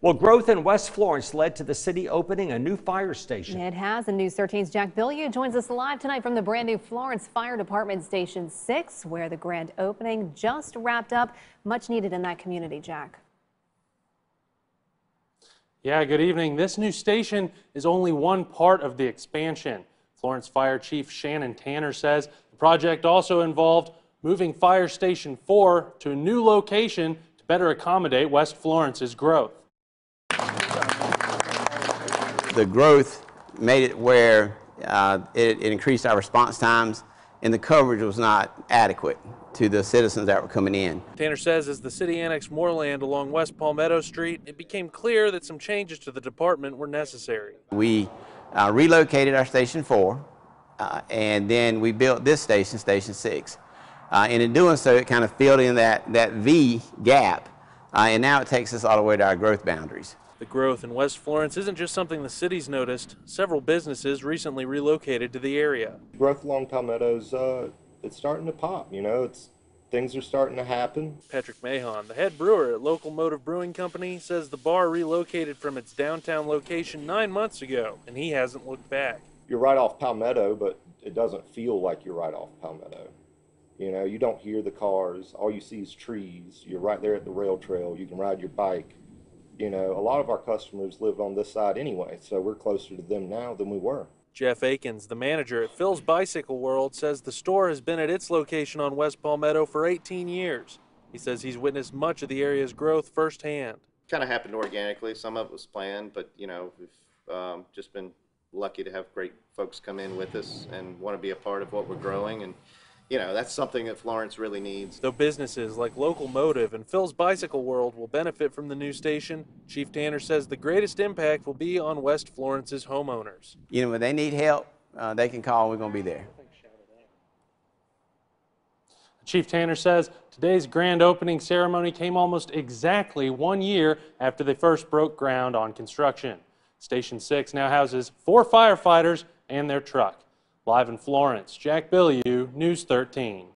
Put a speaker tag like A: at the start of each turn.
A: Well, growth in West Florence led to the city opening a new fire station.
B: It has. And News 13's Jack Billieu joins us live tonight from the brand new Florence Fire Department Station 6, where the grand opening just wrapped up. Much needed in that community, Jack.
C: Yeah, good evening. This new station is only one part of the expansion. Florence Fire Chief Shannon Tanner says the project also involved moving Fire Station 4 to a new location to better accommodate West Florence's growth
D: the growth made it where uh, it, it, increased our response times and the coverage was not adequate to the citizens that were coming in.
C: Tanner says as the city annexed more land along West Palmetto Street, it became clear that some changes to the department were necessary.
D: We uh, relocated our Station 4 uh, and then we built this station, Station 6. Uh, and in doing so, it kind of filled in that, that V gap uh, and now it takes us all the way to our growth boundaries.
C: The growth in West Florence isn't just something the city's noticed. Several businesses recently relocated to the area.
E: Growth along Palmetto's, uh, it's starting to pop. You know, it's things are starting to happen.
C: Patrick Mahon, the head brewer at Local Motive Brewing Company, says the bar relocated from its downtown location nine months ago, and he hasn't looked back.
E: You're right off Palmetto, but it doesn't feel like you're right off Palmetto. You know, you don't hear the cars. All you see is trees. You're right there at the rail trail. You can ride your bike you know, a lot of our customers live on this side anyway, so we're closer to them now than we were.
C: Jeff Akins, the manager at Phil's Bicycle World, says the store has been at its location on West Palmetto for 18 years. He says he's witnessed much of the area's growth firsthand.
F: Kind of happened organically. Some of it was planned, but you know, we've um, just been lucky to have great folks come in with us and want to be a part of what we're growing and you know, that's something that Florence really needs.
C: Though businesses like Local Motive and Phil's Bicycle World will benefit from the new station, Chief Tanner says the greatest impact will be on West Florence's homeowners.
D: You know, when they need help, uh, they can call. We're going to be there.
C: Chief Tanner says today's grand opening ceremony came almost exactly one year after they first broke ground on construction. Station 6 now houses four firefighters and their truck. Live in Florence, Jack Billieu, News 13.